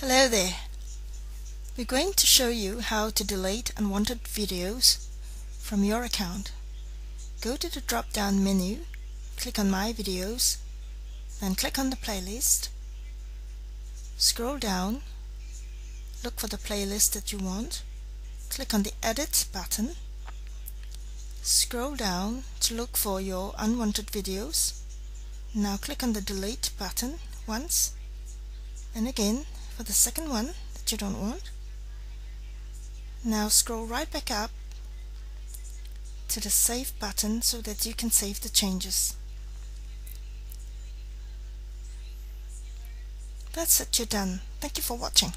Hello there. We're going to show you how to delete unwanted videos from your account. Go to the drop down menu, click on My Videos, then click on the playlist, scroll down, look for the playlist that you want, click on the Edit button, scroll down to look for your unwanted videos. Now click on the Delete button once and again for the second one that you don't want. Now scroll right back up to the Save button so that you can save the changes. That's it, you're done. Thank you for watching.